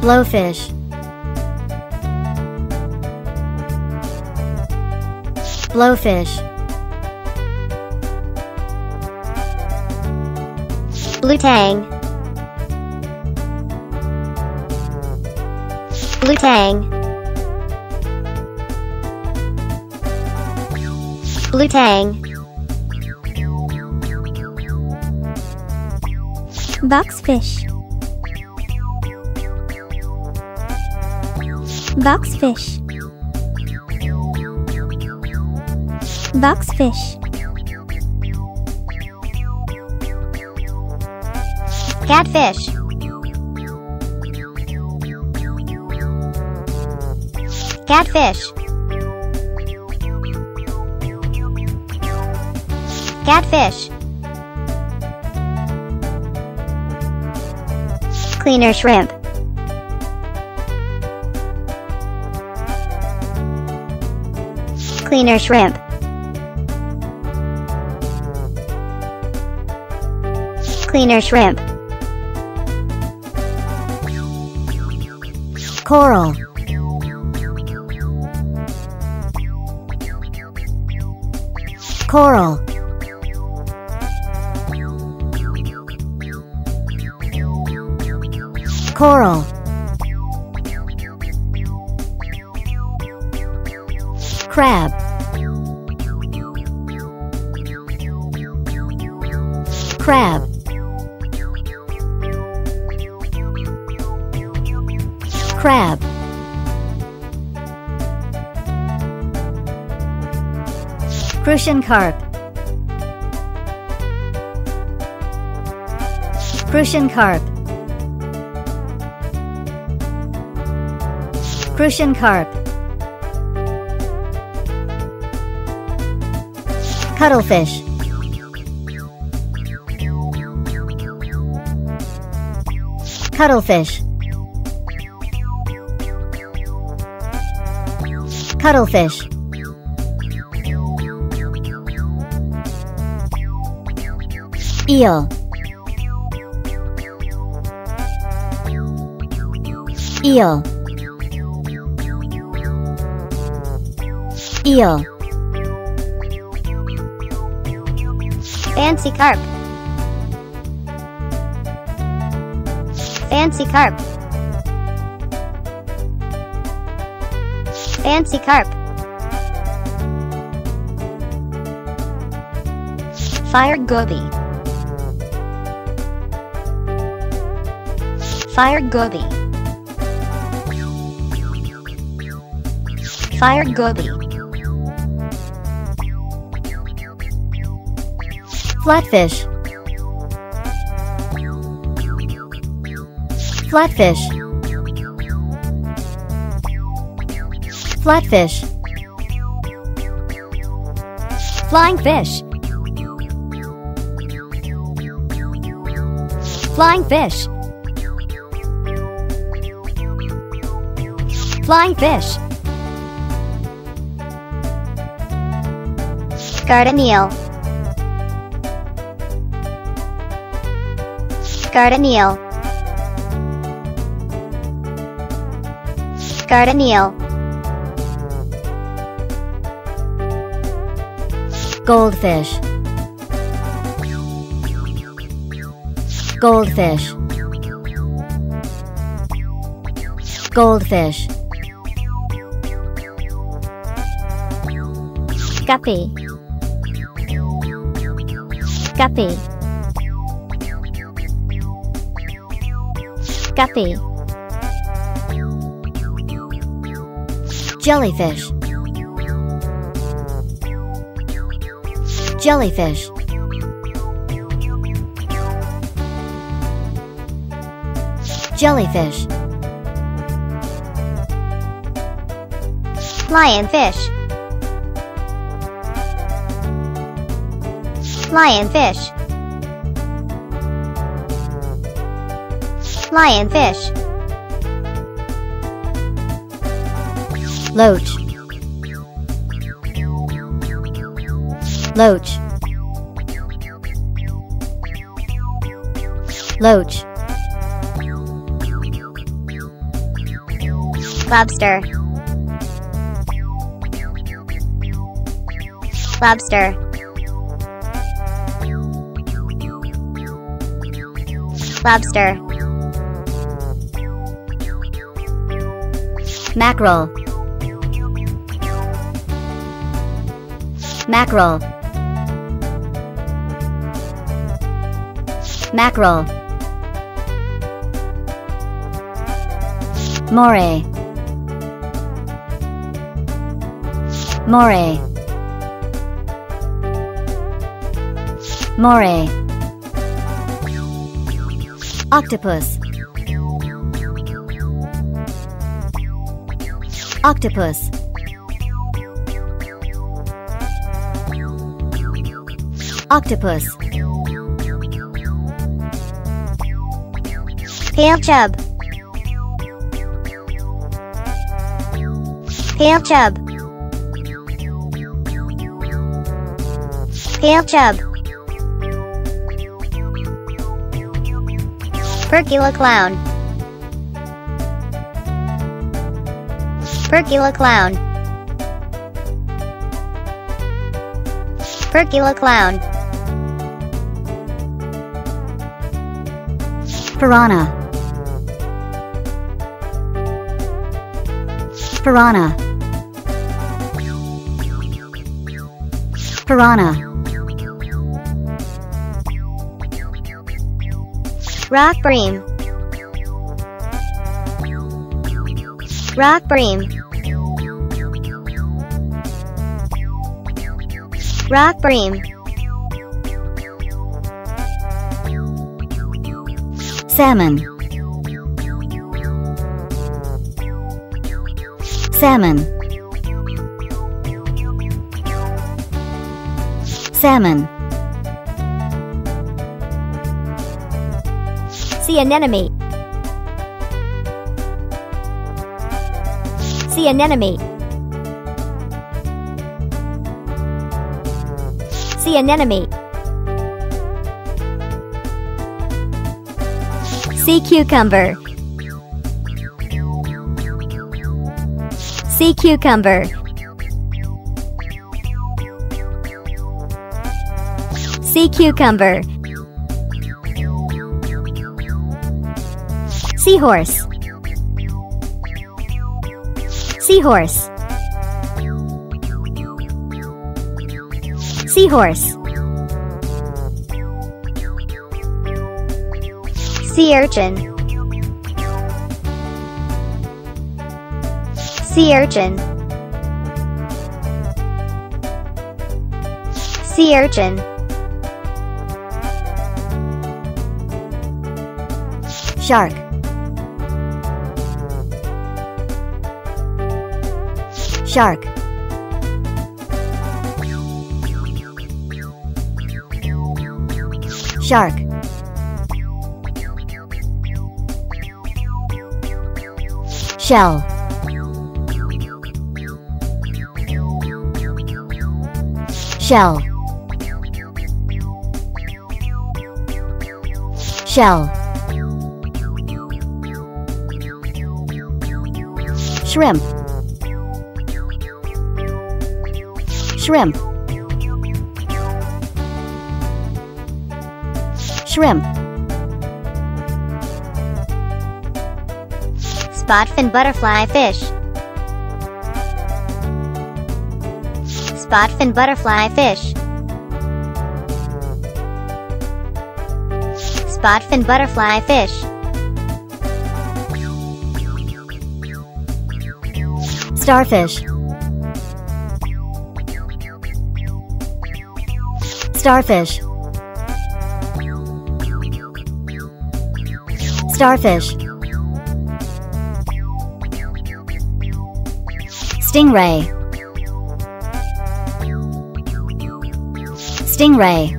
blowfish. Blowfish. Blue tang, blue tang, blue tang, boxfish, boxfish, boxfish, catfish, catfish, catfish, cleaner shrimp, cleaner shrimp, cleaner shrimp. coral. Coral. Coral crab. Crab. Crab. Crucian carp. Crucian carp. Crucian carp cuttlefish cuttlefish cuttlefish eel. Eel. Eel Fancy carp. Fancy carp. Fancy carp. Fire goby. Fire goby. Fire goby. Flatfish. Flatfish. Flatfish. Flying fish. Flying fish. Flying fish. Garden eel. Garden eel. Gardenial. goldfish. Goldfish. Goldfish. Guppy, guppy, guppy, jellyfish jellyfish jellyfish Lionfish. Lionfish. Lionfish. loach. Loach. Loach. Lobster. Lobster. Lobster mackerel. Mackerel. Mackerel. Moray moray moray octopus octopus. Octopus. Pale chub. Pale chub. Pale chub. Percula clown Percula clown. Percula clown. Piranha. Piranha. Piranha. Rock bream rock bream rock bream salmon. Salmon. Salmon. Sea anemone. Sea anemone. Sea anemone. Sea cucumber. Sea cucumber. Sea cucumber. Seahorse. Seahorse. Seahorse. sea urchin sea urchin sea urchin shark shark. Shark. Shell. Shell. Shell. Shrimp shrimp. Shrimp. Spotfin butterfly fish. Spotfin butterfly fish. Spotfin butterfly fish. Starfish starfish. Starfish. Stingray. Stingray.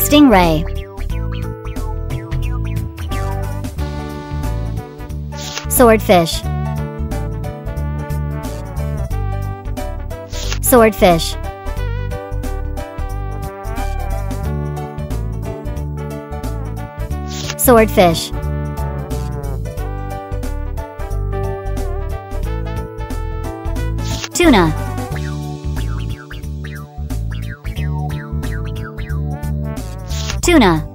Stingray. Swordfish Swordfish. Swordfish. Tuna. Tuna.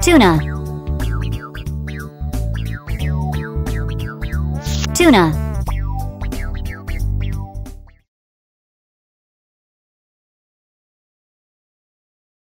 Tuna. Tuna.